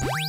Bye.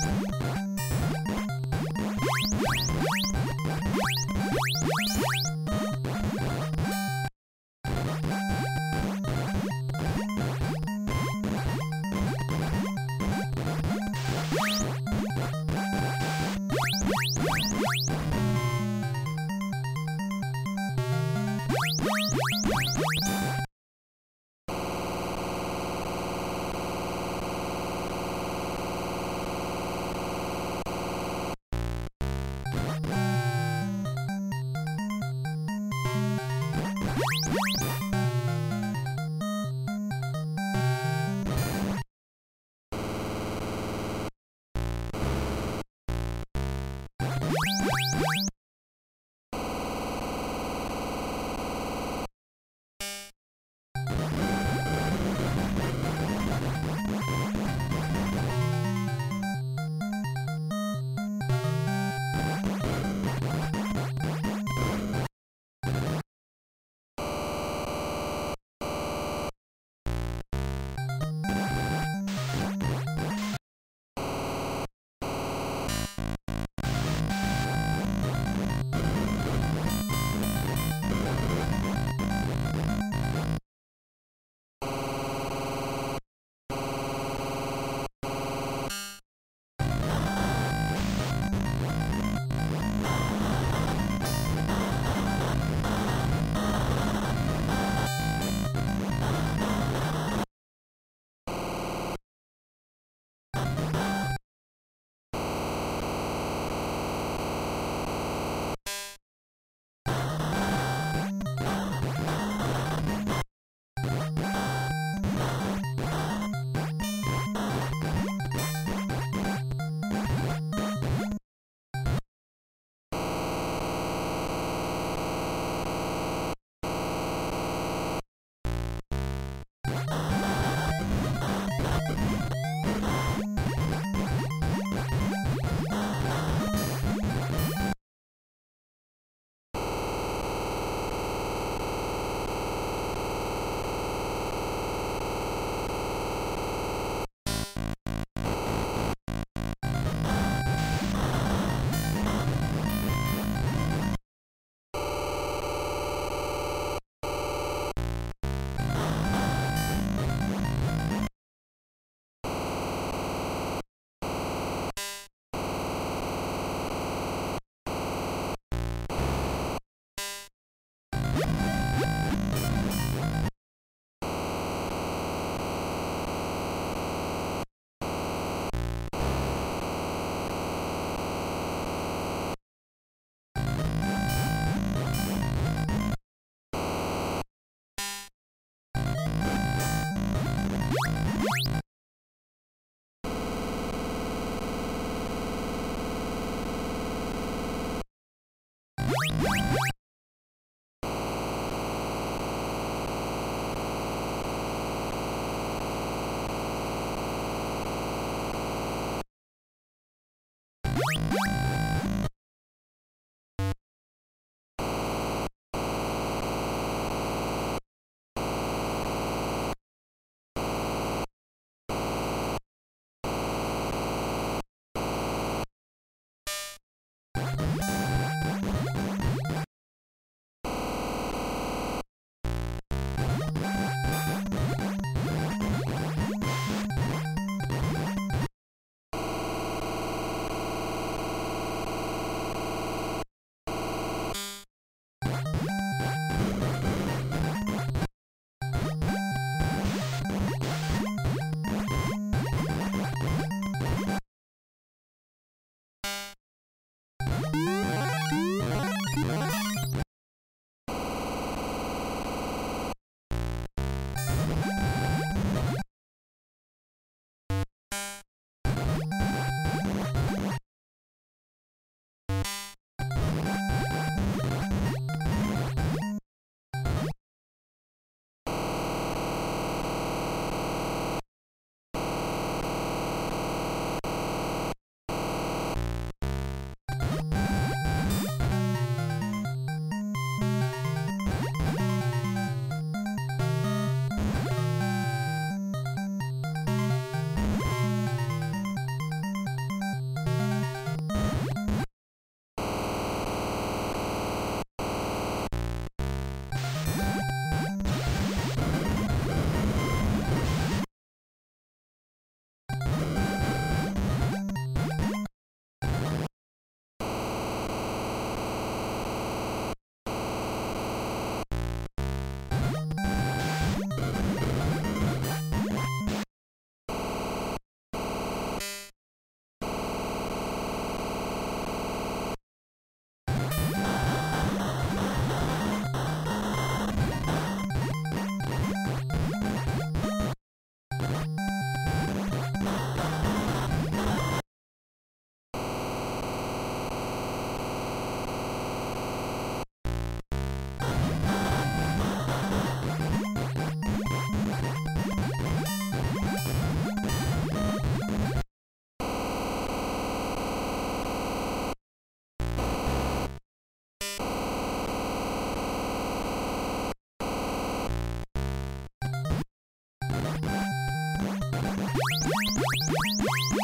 えっ? you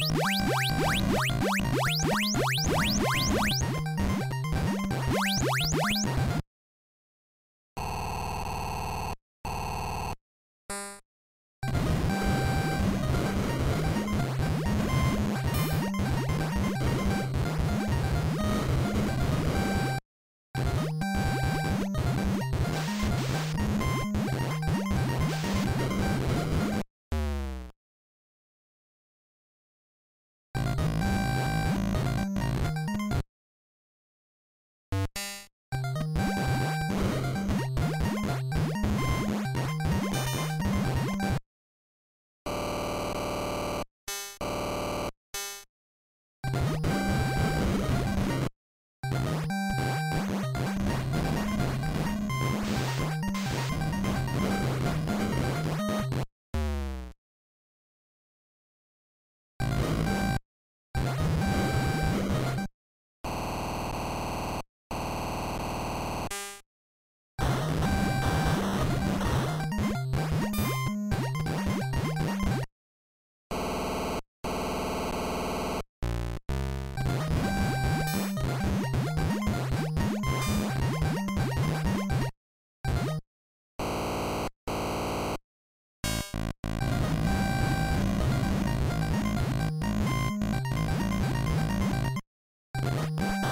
you Música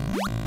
you